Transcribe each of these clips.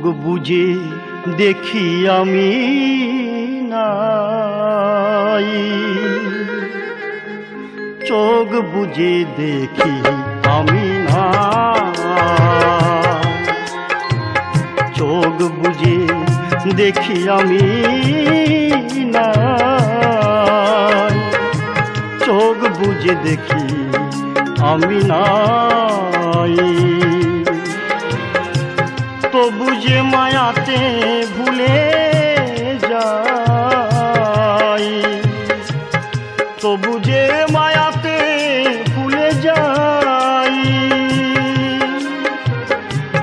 বুঝে দেখি আমি নাই। চোখ বুঝে দেখি আমি না চোখ বুঝে দেখি আমি না চোখ বুঝে দেখি আমি নাই। তো বুঝে মায়াতে ভুলে যাই। তো বুঝে মায়াতে ভুলে যাই।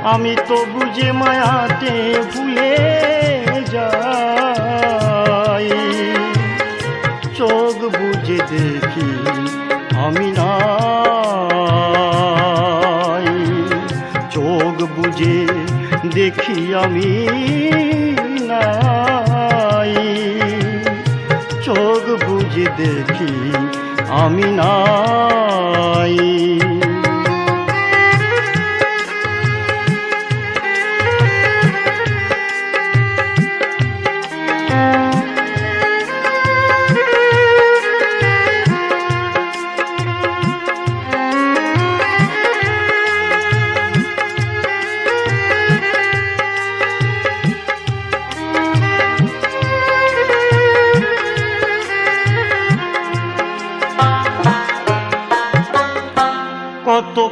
আমি তো বুঝে মায়াতে ভুলে যাই। চোখ বুঝে দেখি আমি নাই দেখি আমি নাই। চোখ বুঝি দেখি আমি নাই।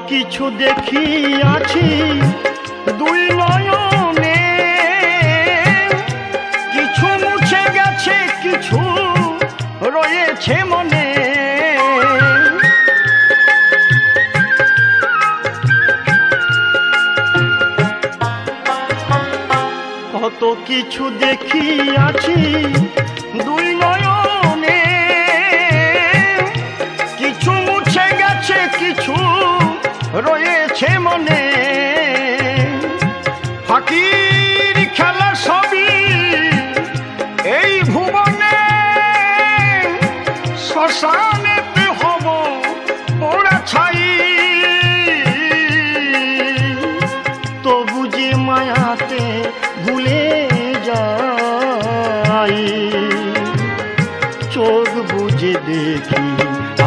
কিছু দেখিয়াছি। দুই নয়নে কিছু মুছে গেছে কিছু রয়েছে মনে। কত কিছু দেখিয়াছি দুই রয়েছে মনে। ফাকির খেলা সবই এই ভুবনে। শ্মশানেতে হব ওরা ছাই। তবু যে মায়াতে ভুলে যাই, চোখ বুঝে দেখি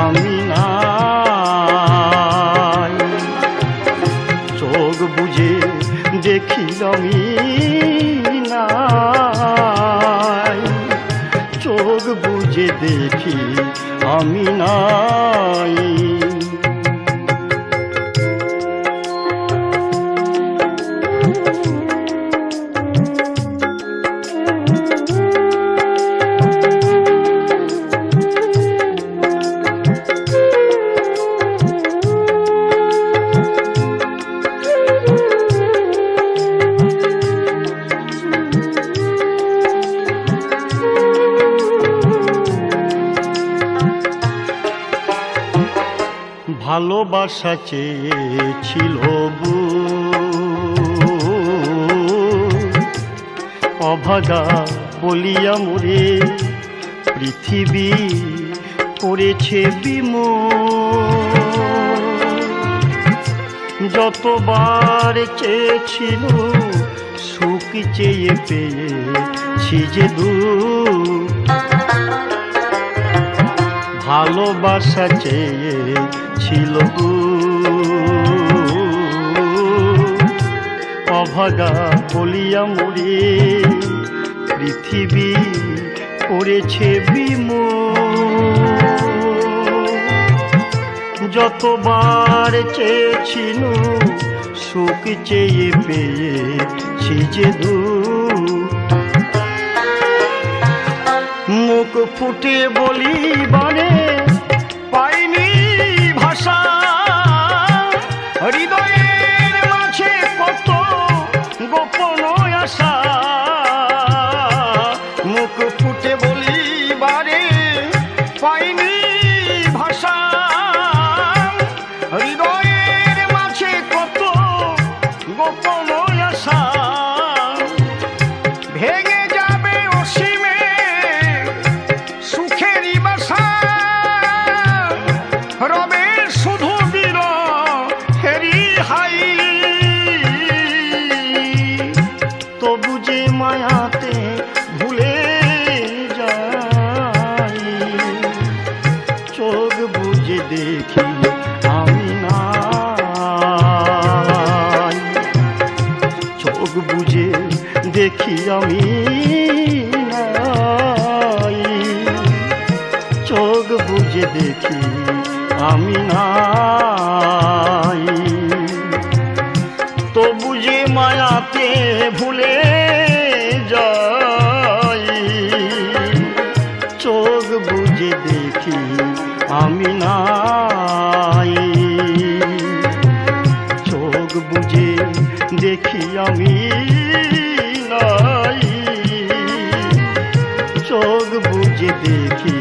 আমি দেখি আমি নাই চোখ বুঝে দেখি আমি নাই। ভালোবাসা চেয়েছিল বু। অভাগা বলিয়া মোরে পৃথিবী করেছে বিম যতবার চেয়েছিল সুখ চেয়ে পেয়েছি যে দূর ভালোবাসা চেয়েছিল অভাগা বলিয়া মরে পৃথিবী করেছে বিম যতবার চেয়েছিল সুখ চেয়ে পেয়েছি যে মুখ ফুটে বলি বারে আমি নাই। চোখ বুঝে দেখি আমি নাই। তো বুঝে মায়াতে ভুলে যাই, চোখ বুঝে দেখি আমি নাই। চোখ বুঝে দেখি আমি দেখি আমি